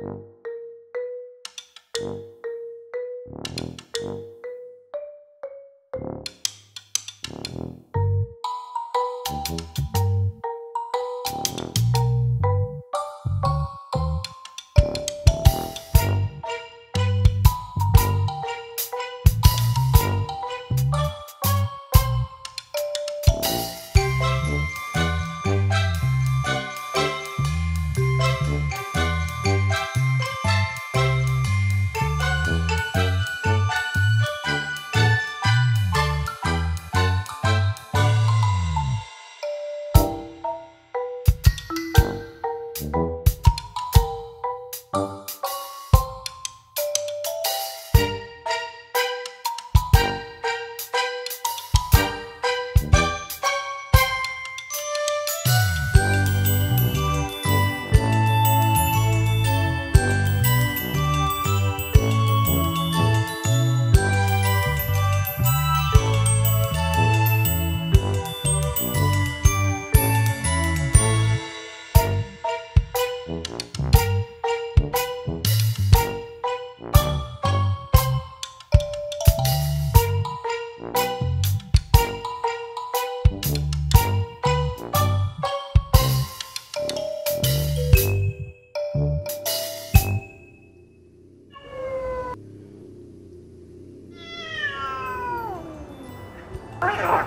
Mm-hmm. Bye.